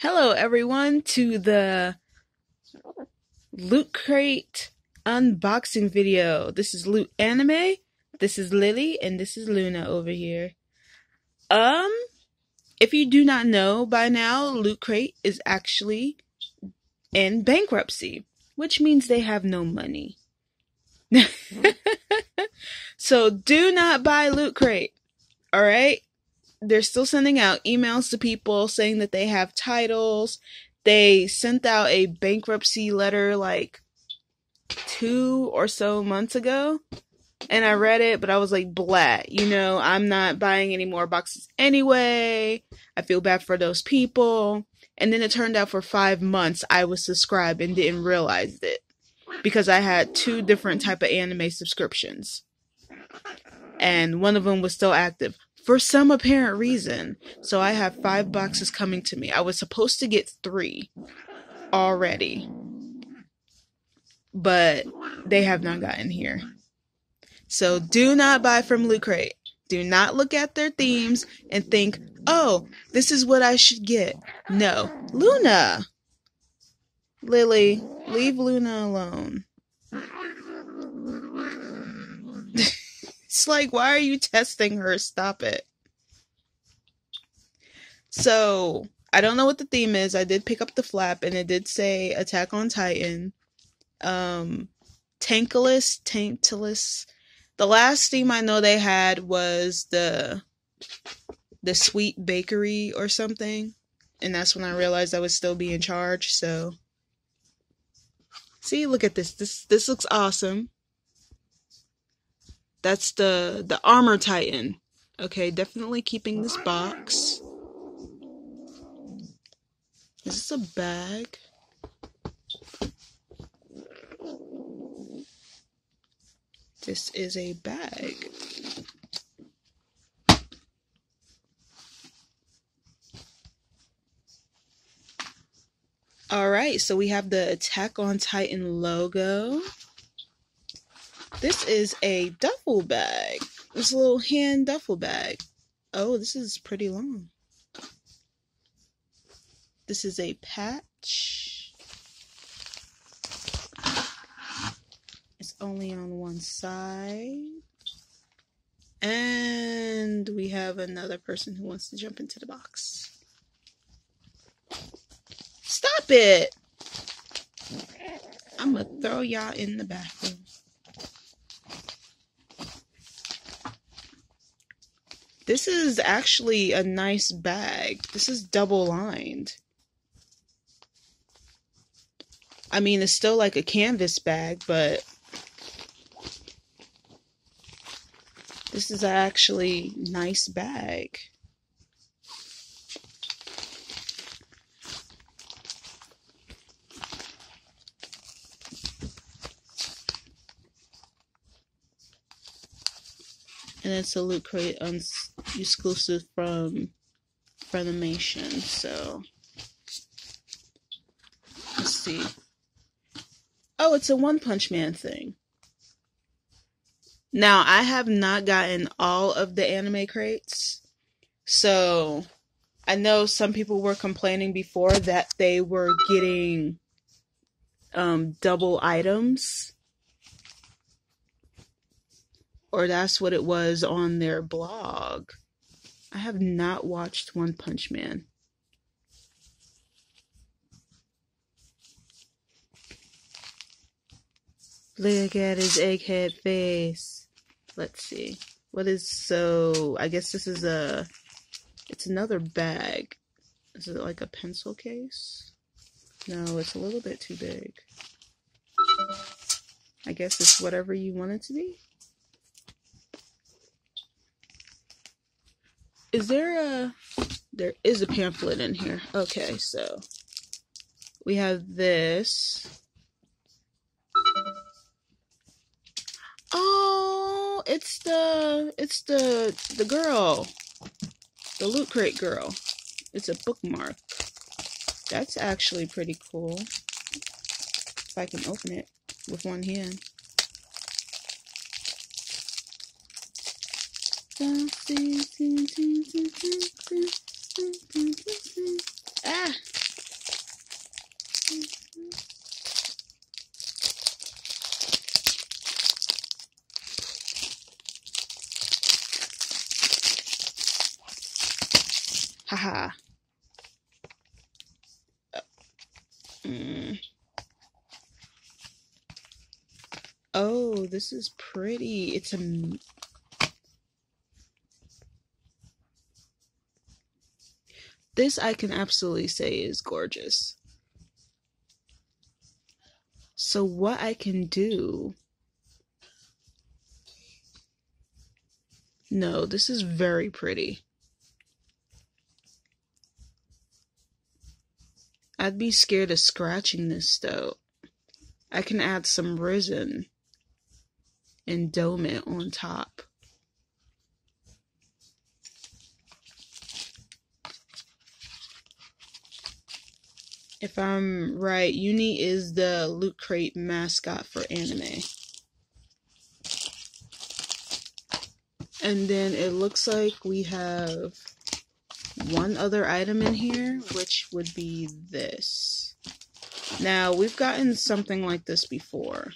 Hello, everyone, to the Loot Crate unboxing video. This is Loot Anime, this is Lily, and this is Luna over here. Um, if you do not know by now, Loot Crate is actually in bankruptcy, which means they have no money. so do not buy Loot Crate, alright? They're still sending out emails to people saying that they have titles. They sent out a bankruptcy letter like two or so months ago. And I read it, but I was like, blah, you know, I'm not buying any more boxes anyway. I feel bad for those people. And then it turned out for five months I was subscribed and didn't realize it because I had two different type of anime subscriptions. And one of them was still active for some apparent reason. So I have five boxes coming to me. I was supposed to get three already, but they have not gotten here. So do not buy from Loot Crate. Do not look at their themes and think, oh, this is what I should get. No. Luna! Lily, leave Luna alone. It's like, why are you testing her? Stop it. So, I don't know what the theme is. I did pick up the flap and it did say Attack on Titan. Um, Tankless, Tankless. The last theme I know they had was the the Sweet Bakery or something. And that's when I realized I would still be in charge, so See, look at this. This this looks awesome. That's the the armor titan. Okay, definitely keeping this box. This is this a bag? This is a bag. All right, so we have the Attack on Titan logo. This is a duffel bag. This little hand duffel bag. Oh, this is pretty long. This is a patch. It's only on one side. And we have another person who wants to jump into the box. Stop it! I'm gonna throw y'all in the bathroom. This is actually a nice bag. This is double lined. I mean, it's still like a canvas bag, but this is actually nice bag. And it's a Loot Crate exclusive from Funimation. So let's see. Oh, it's a One Punch Man thing. Now, I have not gotten all of the anime crates. So, I know some people were complaining before that they were getting um, double items or that's what it was on their blog. I have not watched One Punch Man. Look at his egghead face. Let's see. What is so? I guess this is a. It's another bag. Is it like a pencil case? No, it's a little bit too big. I guess it's whatever you want it to be. Is there a there is a pamphlet in here. Okay so we have this. Oh it's the it's the the girl the loot crate girl. It's a bookmark. That's actually pretty cool. If i can open it with one hand this is pretty. It's a. This I can absolutely say is gorgeous. So, what I can do. No, this is very pretty. I'd be scared of scratching this though. I can add some resin and dome it on top. If I'm right, Uni is the Loot Crate mascot for anime. And then it looks like we have one other item in here, which would be this. Now, we've gotten something like this before.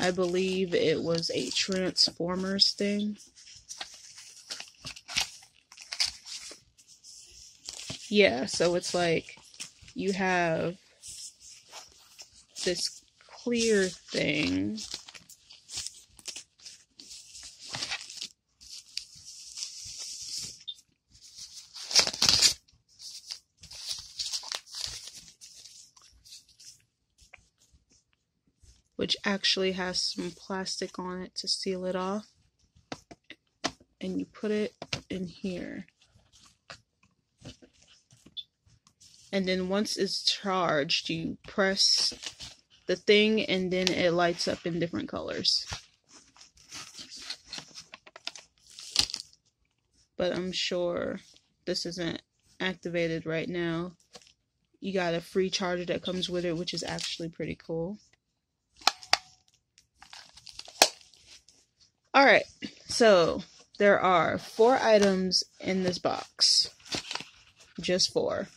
I believe it was a Transformers thing. Yeah, so it's like you have this clear thing which actually has some plastic on it to seal it off. And you put it in here. And then once it's charged, you press the thing and then it lights up in different colors. But I'm sure this isn't activated right now. You got a free charger that comes with it, which is actually pretty cool. All right, so there are four items in this box. Just four.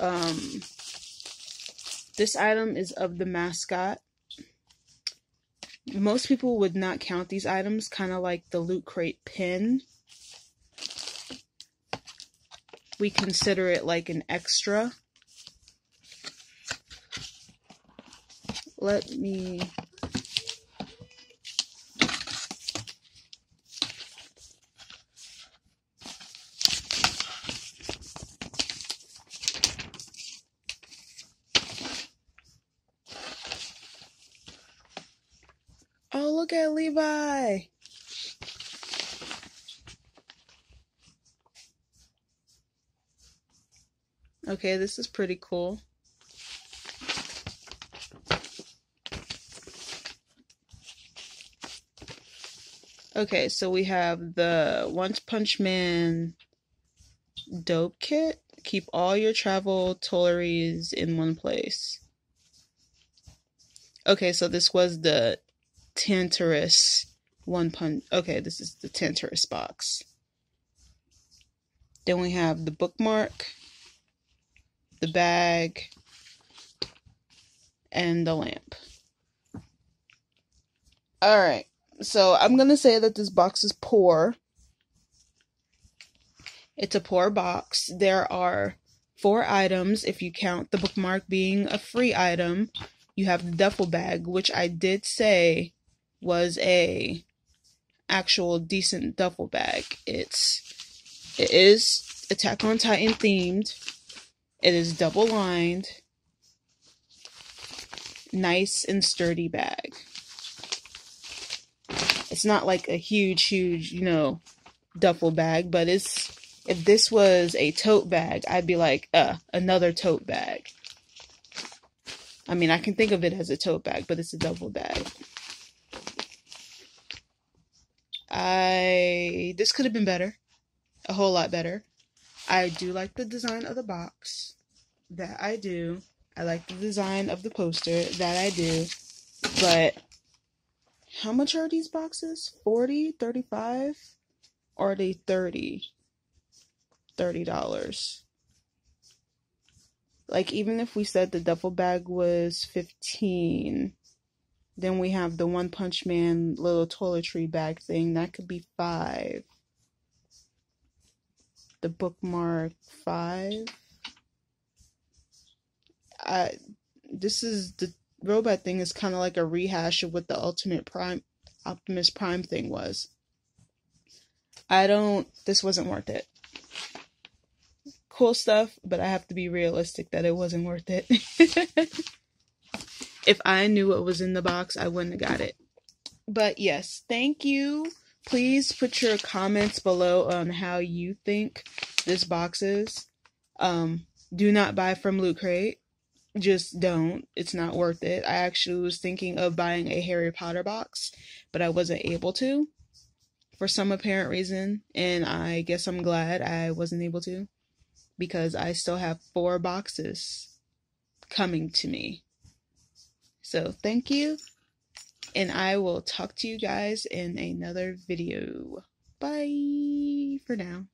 Um, this item is of the mascot. Most people would not count these items, kind of like the Loot Crate pin. We consider it like an extra. Let me Oh, look at Levi. Okay, this is pretty cool. Okay, so we have the One Punch Man dopp kit. Keep all your travel toiletries in one place. Okay, so this was the Tantarus one punch. Okay, this is the Tantarus box. Then we have the bookmark, the bag, and the lamp. Alright, so I'm gonna say that this box is poor. It's a poor box. There are four items if you count the bookmark being a free item. You have the duffel bag, which I did say was a actual decent duffel bag. It's it is Attack on Titan themed. It is double lined. Nice and sturdy bag. It's not like a huge, huge, you know, duffel bag, but it's if this was a tote bag, I'd be like, uh, another tote bag. I mean, I can think of it as a tote bag, but it's a duffel bag. I this could have been better, a whole lot better. I do like the design of the box. That I do. I like the design of the poster. That I do. But how much are these boxes? 40, 35 or are they 30? $30. Like even if we said the duffel bag was 15 Then we have the One Punch Man little toiletry bag thing. That could be five. The bookmark five. I this is the robot thing is kind of like a rehash of what the Ultimate Prime Optimus Prime thing was. I don't. This wasn't worth it. Cool stuff, but I have to be realistic that it wasn't worth it. if I knew what was in the box, I wouldn't have got it. But yes, thank you. Please put your comments below on how you think this box is. Um, do not buy from Loot Crate. Just don't. It's not worth it. I actually was thinking of buying a Harry Potter box, but I wasn't able to for some apparent reason. And I guess I'm glad I wasn't able to because I still have four boxes coming to me. So thank you. And I will talk to you guys in another video. Bye for now.